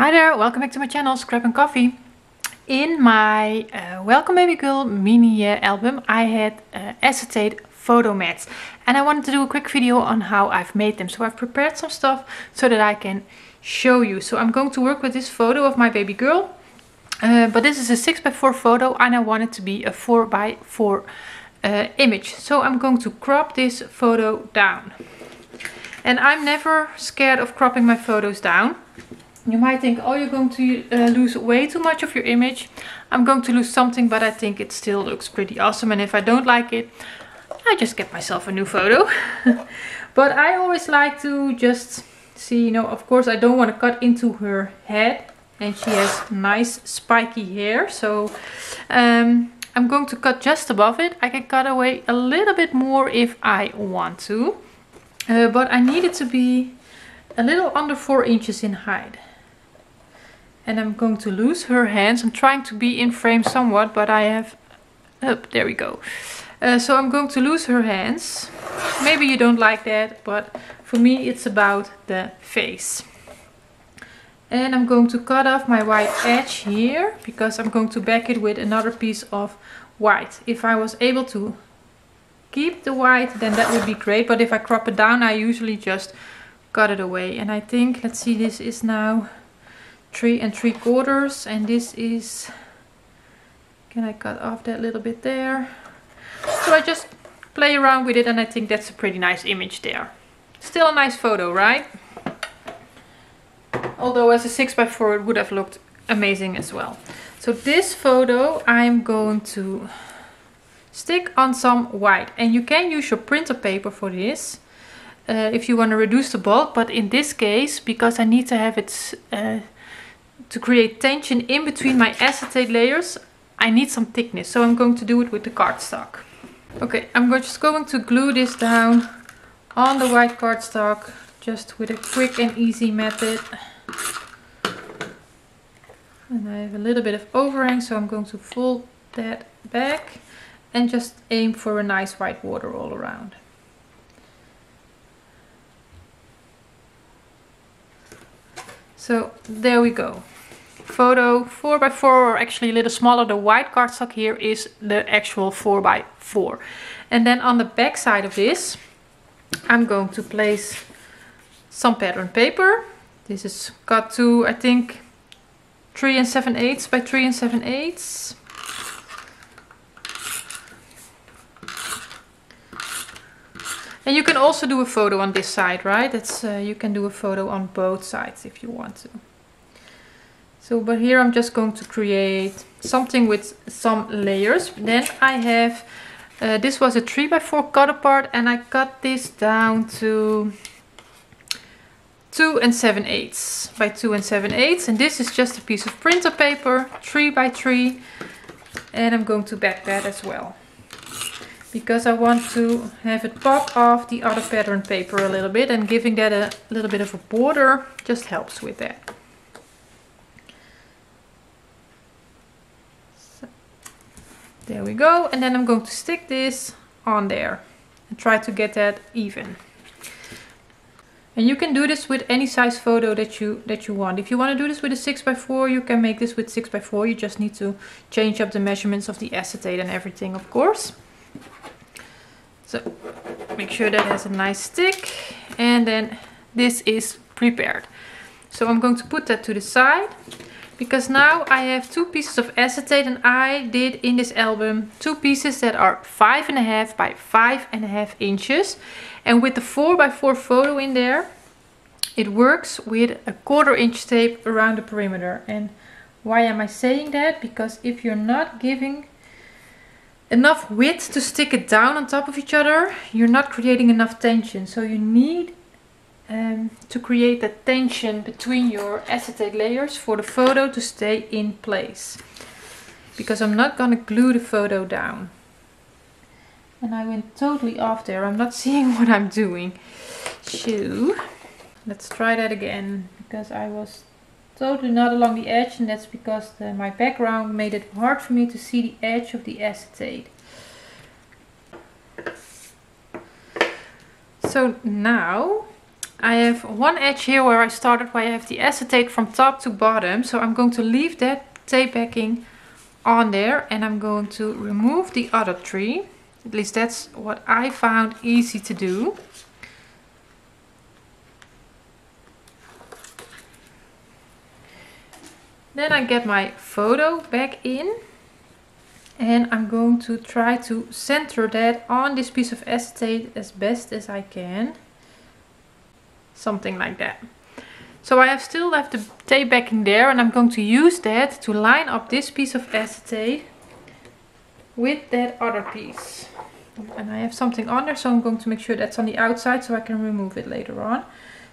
Hi there, welcome back to my channel Scrap and Coffee. In my uh, Welcome Baby Girl mini uh, album I had uh, acetate photo mats and I wanted to do a quick video on how I've made them. So I've prepared some stuff so that I can show you. So I'm going to work with this photo of my baby girl. Uh, but this is a 6x4 photo and I want it to be a 4x4 uh, image. So I'm going to crop this photo down. And I'm never scared of cropping my photos down. You might think, oh, you're going to uh, lose way too much of your image. I'm going to lose something, but I think it still looks pretty awesome. And if I don't like it, I just get myself a new photo. but I always like to just see, you know, of course I don't want to cut into her head. And she has nice spiky hair. So um, I'm going to cut just above it. I can cut away a little bit more if I want to. Uh, but I need it to be a little under 4 inches in height and I'm going to lose her hands. I'm trying to be in frame somewhat, but I have... Up, oh, there we go. Uh, so I'm going to lose her hands. Maybe you don't like that, but for me it's about the face. And I'm going to cut off my white edge here, because I'm going to back it with another piece of white. If I was able to keep the white, then that would be great. But if I crop it down, I usually just cut it away. And I think, let's see, this is now three and three quarters and this is can I cut off that little bit there? So I just play around with it and I think that's a pretty nice image there. Still a nice photo right? Although as a 6x4 it would have looked amazing as well. So this photo I'm going to stick on some white. And you can use your printer paper for this uh, if you want to reduce the bulk but in this case because I need to have it uh, to create tension in between my acetate layers, I need some thickness. So I'm going to do it with the cardstock. Okay, I'm just going to glue this down on the white cardstock just with a quick and easy method. And I have a little bit of overhang, so I'm going to fold that back and just aim for a nice white border all around. So there we go photo 4x4 or actually a little smaller. The white cardstock here is the actual 4x4. And then on the back side of this I'm going to place some pattern paper. This is cut to I think 3 and 7 eighths by 3 and 7 eighths. And you can also do a photo on this side, right? That's uh, You can do a photo on both sides if you want to. So, but here I'm just going to create something with some layers. Then I have, uh, this was a 3x4 cut apart and I cut this down to 2 and 7 eighths by 2 and 7 eighths. And this is just a piece of printer paper, 3 by 3 And I'm going to back that as well. Because I want to have it pop off the other pattern paper a little bit. And giving that a little bit of a border just helps with that. There we go. And then I'm going to stick this on there and try to get that even. And you can do this with any size photo that you that you want. If you want to do this with a 6x4, you can make this with 6x4. You just need to change up the measurements of the acetate and everything, of course. So make sure that has a nice stick. And then this is prepared. So I'm going to put that to the side because now I have two pieces of acetate and I did in this album two pieces that are five and a half by five and a half inches. And with the four by four photo in there it works with a quarter inch tape around the perimeter. And why am I saying that? Because if you're not giving enough width to stick it down on top of each other you're not creating enough tension. So you need um, to create that tension between your acetate layers for the photo to stay in place. Because I'm not going to glue the photo down. And I went totally off there. I'm not seeing what I'm doing. So, let's try that again. Because I was totally not along the edge and that's because the, my background made it hard for me to see the edge of the acetate. So now I have one edge here where I started where I have the acetate from top to bottom. So I'm going to leave that tape backing on there and I'm going to remove the other three. At least that's what I found easy to do. Then I get my photo back in and I'm going to try to center that on this piece of acetate as best as I can. Something like that. So I have still left the tape backing there and I'm going to use that to line up this piece of acetate with that other piece. And I have something on there so I'm going to make sure that's on the outside so I can remove it later on.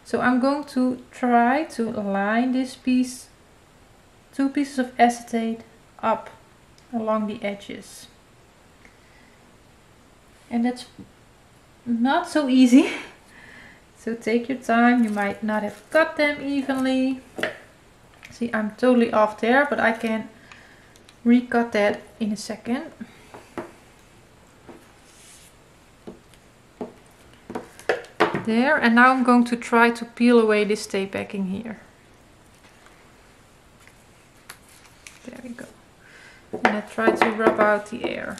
So I'm going to try to line this piece, two pieces of acetate up along the edges. And that's not so easy. so take your time. You might not have cut them evenly. See, I'm totally off there, but I can recut that in a second. There, and now I'm going to try to peel away this tape backing here. There we go and I try to rub out the air.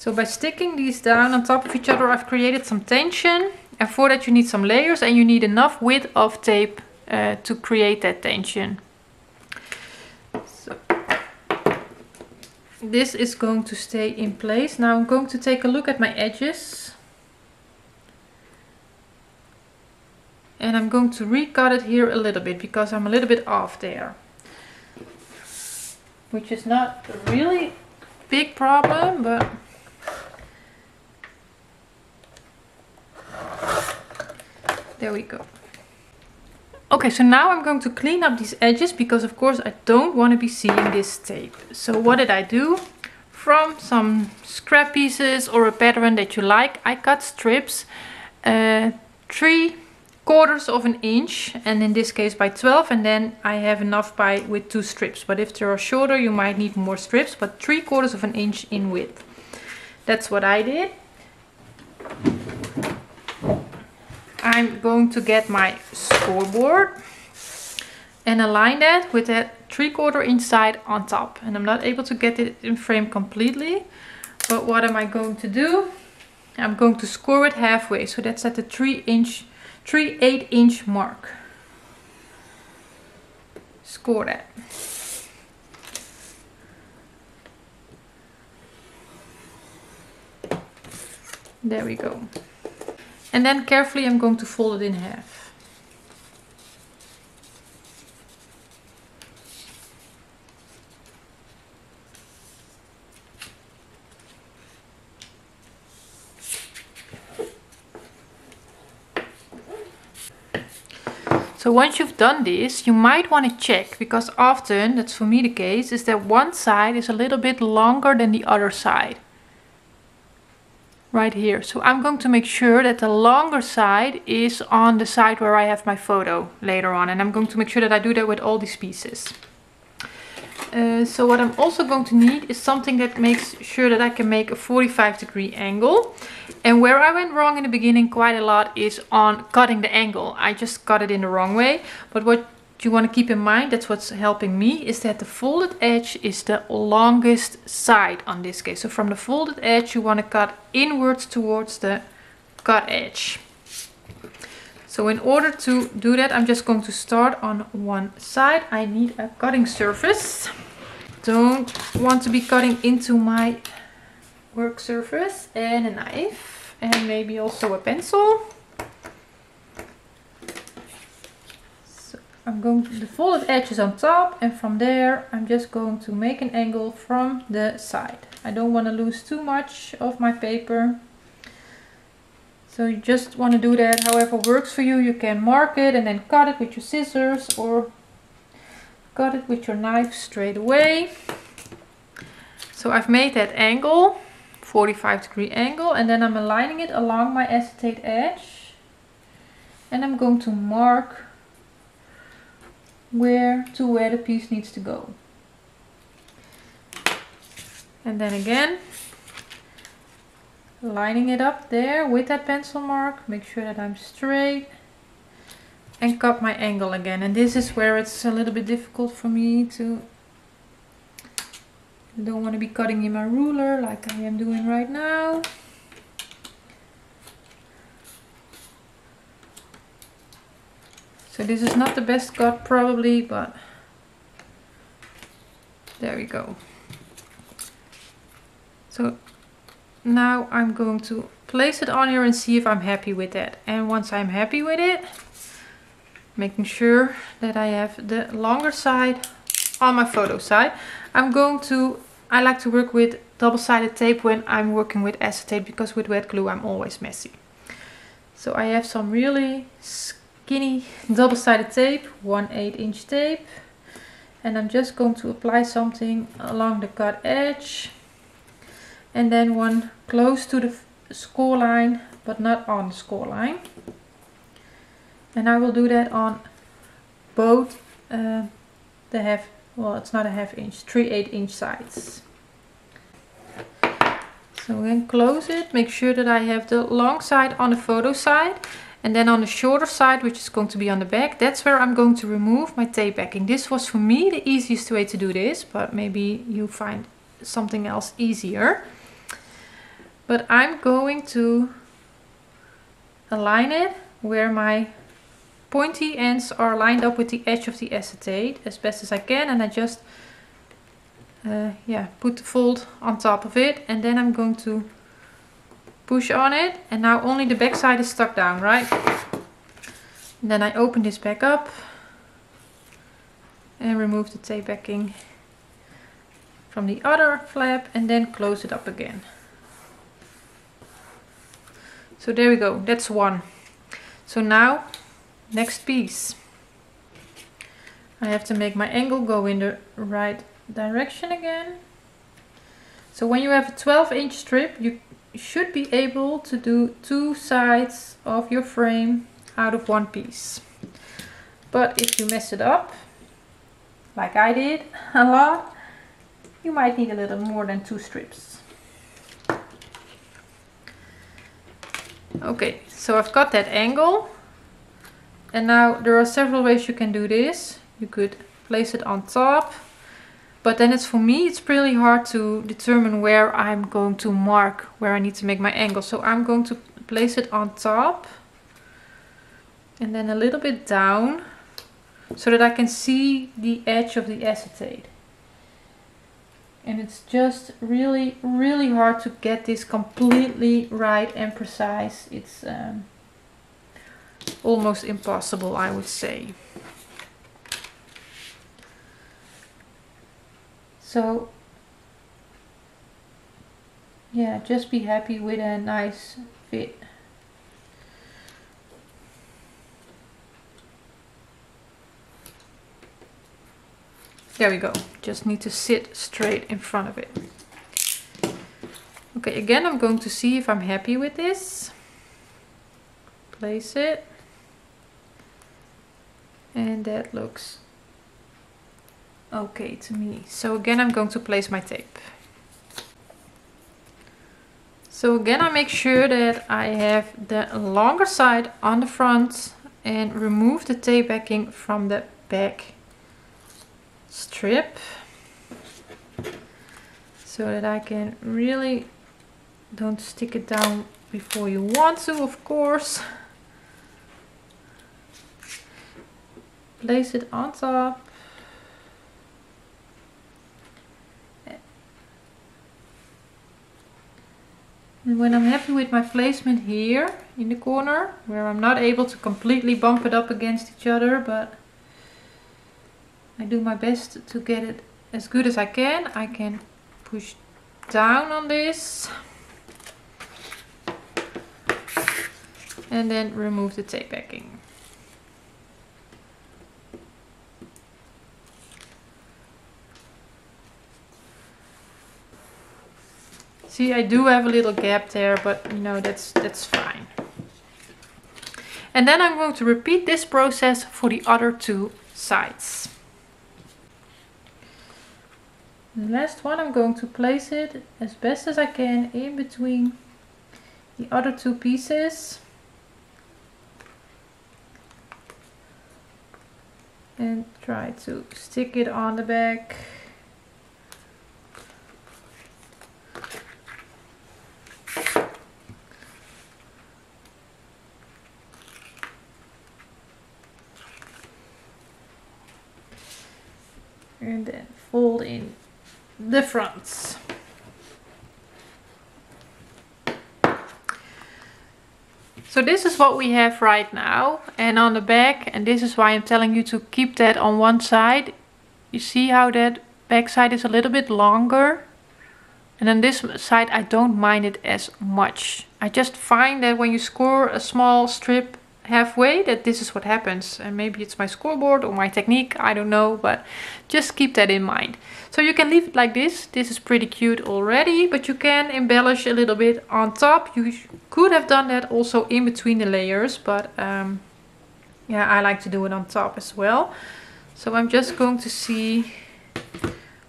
So by sticking these down on top of each other I've created some tension and for that you need some layers and you need enough width of tape uh, to create that tension. So this is going to stay in place. Now I'm going to take a look at my edges. And I'm going to recut it here a little bit because I'm a little bit off there which is not a really big problem, but there we go. Okay, so now I'm going to clean up these edges because of course I don't want to be seeing this tape. So what did I do? From some scrap pieces or a pattern that you like, I cut strips, uh, three quarters of an inch and in this case by 12 and then I have enough by with two strips but if they are shorter you might need more strips but three quarters of an inch in width that's what I did I'm going to get my scoreboard and align that with that three quarter inch side on top and I'm not able to get it in frame completely but what am I going to do I'm going to score it halfway so that's at the three inch 3 8 inch mark. Score that. There we go. And then carefully I'm going to fold it in half. So once you've done this, you might want to check because often, that's for me the case, is that one side is a little bit longer than the other side. Right here. So I'm going to make sure that the longer side is on the side where I have my photo later on. And I'm going to make sure that I do that with all these pieces. Uh, so what I'm also going to need is something that makes sure that I can make a 45 degree angle. And where I went wrong in the beginning quite a lot is on cutting the angle. I just cut it in the wrong way. But what you want to keep in mind, that's what's helping me, is that the folded edge is the longest side on this case. So from the folded edge you want to cut inwards towards the cut edge. So in order to do that, I'm just going to start on one side. I need a cutting surface. Don't want to be cutting into my work surface and a knife and maybe also a pencil. So I'm going to the folded edges on top and from there I'm just going to make an angle from the side. I don't want to lose too much of my paper. So you just want to do that however works for you. You can mark it and then cut it with your scissors or cut it with your knife straight away. So I've made that angle, 45 degree angle, and then I'm aligning it along my acetate edge. And I'm going to mark where to where the piece needs to go. And then again, lining it up there with that pencil mark. Make sure that I'm straight. And cut my angle again. And this is where it's a little bit difficult for me to... don't want to be cutting in my ruler like I am doing right now. So this is not the best cut probably, but there we go. So now I'm going to place it on here and see if I'm happy with that. And once I'm happy with it, making sure that I have the longer side on my photo side, I'm going to, I like to work with double-sided tape when I'm working with acetate because with wet glue I'm always messy. So I have some really skinny double-sided tape, 1 8 inch tape. And I'm just going to apply something along the cut edge. And then one close to the score line but not on the score line. And I will do that on both uh, the half well it's not a half inch 3 8 inch sides. So again close it. Make sure that I have the long side on the photo side and then on the shorter side which is going to be on the back that's where I'm going to remove my tape backing. This was for me the easiest way to do this but maybe you find something else easier. But I'm going to align it where my pointy ends are lined up with the edge of the acetate as best as I can and I just uh, yeah put the fold on top of it. And then I'm going to push on it and now only the back side is stuck down right and then I open this back up and remove the tape backing from the other flap and then close it up again so there we go, that's one. So now, next piece. I have to make my angle go in the right direction again. So when you have a 12 inch strip, you should be able to do two sides of your frame out of one piece. But if you mess it up, like I did a lot, you might need a little more than two strips. Okay, so I've got that angle. And now there are several ways you can do this. You could place it on top. But then it's for me, it's really hard to determine where I'm going to mark, where I need to make my angle. So I'm going to place it on top. And then a little bit down. So that I can see the edge of the acetate and it's just really really hard to get this completely right and precise it's um, almost impossible I would say so yeah just be happy with a nice fit There we go. Just need to sit straight in front of it. Okay, again, I'm going to see if I'm happy with this. Place it. And that looks okay to me. So again, I'm going to place my tape. So again, I make sure that I have the longer side on the front and remove the tape backing from the back strip so that I can really don't stick it down before you want to of course place it on top and when I'm happy with my placement here in the corner where I'm not able to completely bump it up against each other but I do my best to get it as good as I can. I can push down on this and then remove the tape backing. See, I do have a little gap there, but you know, that's, that's fine. And then I'm going to repeat this process for the other two sides. The last one I'm going to place it as best as I can in between the other two pieces. And try to stick it on the back. And then fold in the fronts. So this is what we have right now and on the back and this is why I'm telling you to keep that on one side. You see how that back side is a little bit longer and on this side I don't mind it as much. I just find that when you score a small strip halfway that this is what happens. And maybe it's my scoreboard or my technique I don't know but just keep that in mind. So you can leave it like this. This is pretty cute already but you can embellish a little bit on top. You could have done that also in between the layers but um, yeah I like to do it on top as well. So I'm just going to see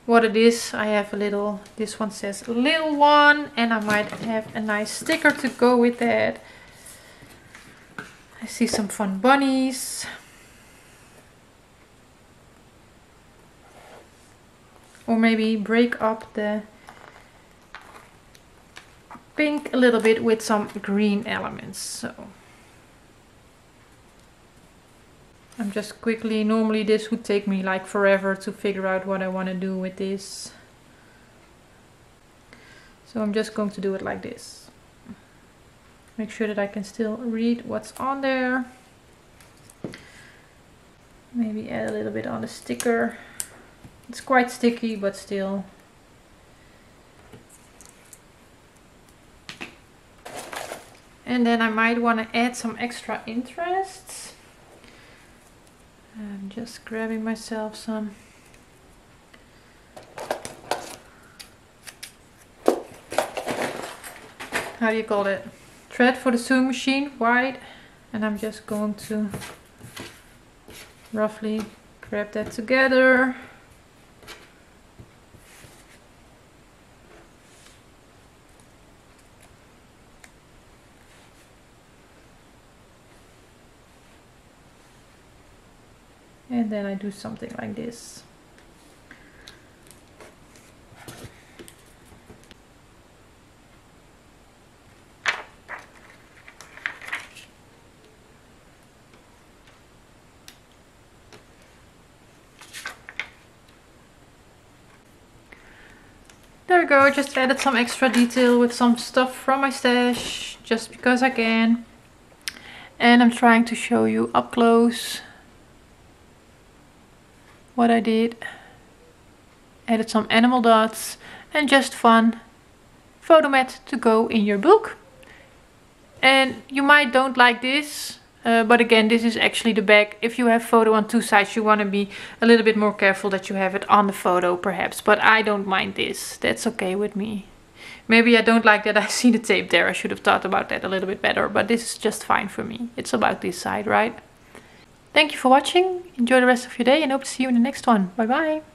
what it is. I have a little this one says little one and I might have a nice sticker to go with that I see some fun bunnies. Or maybe break up the pink a little bit with some green elements. So I'm just quickly, normally this would take me like forever to figure out what I want to do with this. So I'm just going to do it like this make sure that I can still read what's on there. Maybe add a little bit on the sticker. It's quite sticky, but still. And then I might want to add some extra interests. I'm just grabbing myself some how do you call it? Thread for the sewing machine white and I'm just going to roughly grab that together. And then I do something like this There we go, I just added some extra detail with some stuff from my stash, just because I can. And I'm trying to show you up close what I did. Added some animal dots and just fun photo mat to go in your book. And you might don't like this, uh, but again, this is actually the back. If you have photo on two sides, you want to be a little bit more careful that you have it on the photo perhaps. But I don't mind this. That's okay with me. Maybe I don't like that I see the tape there. I should have thought about that a little bit better. But this is just fine for me. It's about this side, right? Thank you for watching. Enjoy the rest of your day and hope to see you in the next one. Bye bye.